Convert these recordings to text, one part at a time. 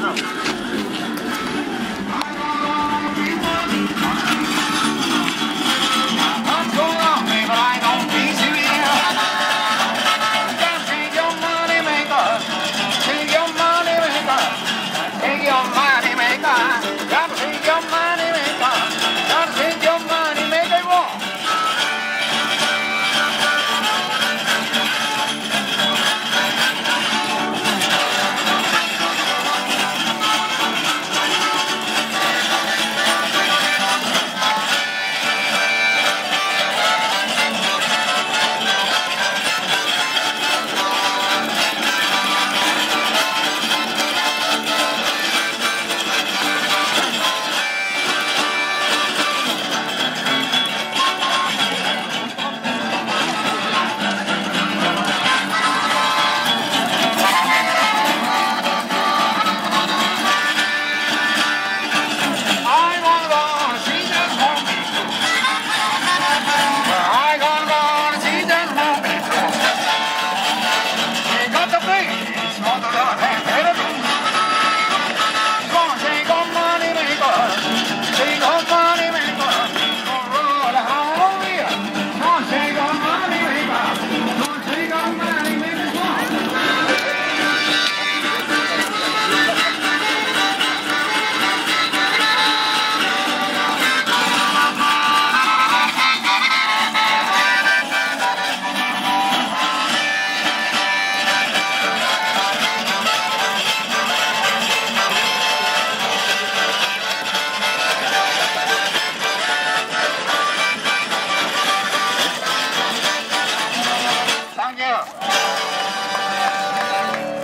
Não.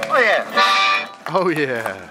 Oh yeah. Oh yeah.